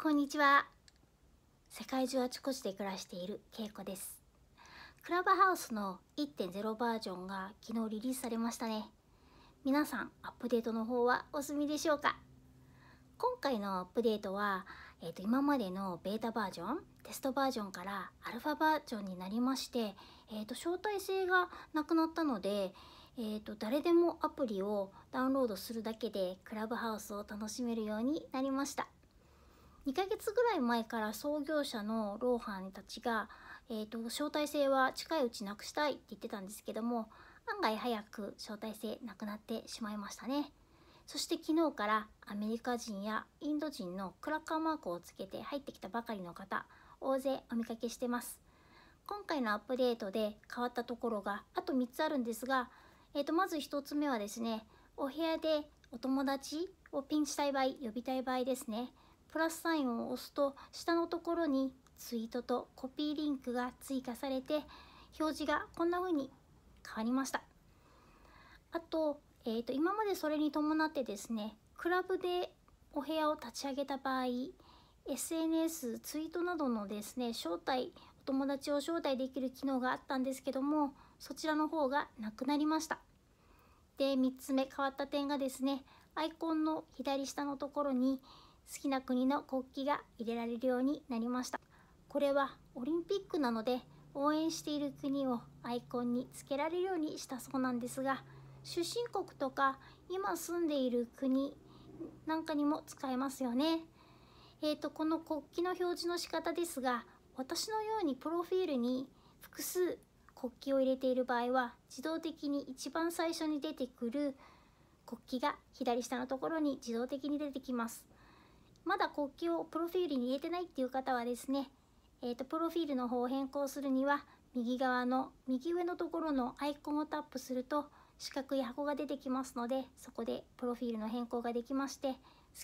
こんにちは。世界中あちこちで暮らしているケイコです。クラブハウスの1.0バージョンが昨日リリースされましたね。皆さんアップデートの方はお済みでしょうか？今回のアップデートは、えーと、今までのベータバージョンテストバージョンからアルファバージョンになりまして、えーと、招待制がなくなったので、えーと誰でもアプリをダウンロードするだけでクラブハウスを楽しめるようになりました。2ヶ月ぐらい前から創業者のローハンたちが、えーと、招待制は近いうちなくしたいって言ってたんですけども案外早く招待制なくなってしまいましたね。そして昨日からアメリカ人やインド人のクラッカーマークをつけて入ってきたばかりの方大勢お見かけしてます。今回のアップデートで変わったところがあと3つあるんですが、えー、とまず1つ目はですねお部屋でお友達をピンしたい場合呼びたい場合ですね。プラスサインを押すと下のところにツイートとコピーリンクが追加されて表示がこんな風に変わりました。あと,、えーと、今までそれに伴ってですねクラブでお部屋を立ち上げた場合 SNS ツイートなどのですね招待お友達を招待できる機能があったんですけどもそちらの方がなくなりました。で3つ目変わった点がですねアイコンの左下のところに好きな国の国旗が入れられるようになりました。これはオリンピックなので応援している国をアイコンにつけられるようにしたそうなんですが出身国とか今住んでいる国なんかにも使えますよね。えーと、この国旗の表示の仕方ですが私のようにプロフィールに複数国旗を入れている場合は自動的に一番最初に出てくる国旗が左下のところに自動的に出てきます。まだ国旗をプロフィールに入れてないっていう方はですね、えーと、プロフィールの方を変更するには右側の右上のところのアイコンをタップすると四角い箱が出てきますのでそこでプロフィールの変更ができまして好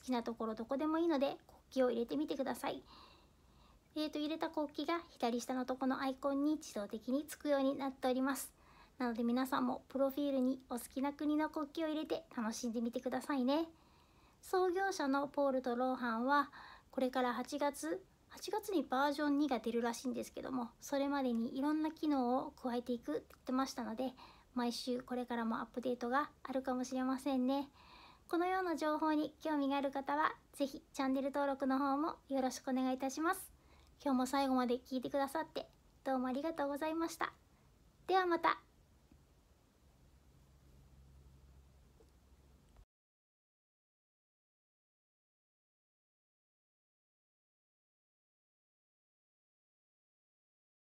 きなところどこでもいいので国旗を入れてみてください。えーと、入れた国旗が左下のとこのアイコンに自動的につくようになっております。なので皆さんもプロフィールにお好きな国の国旗を入れて楽しんでみてくださいね。創業者のポールとローハンはこれから8月8月にバージョン2が出るらしいんですけどもそれまでにいろんな機能を加えていくって言ってましたので毎週これからもアップデートがあるかもしれませんね。このような情報に興味がある方は是非チャンネル登録の方もよろしくお願いいたします。今日も最後まで聞いてくださってどうもありがとうございました。ではまた。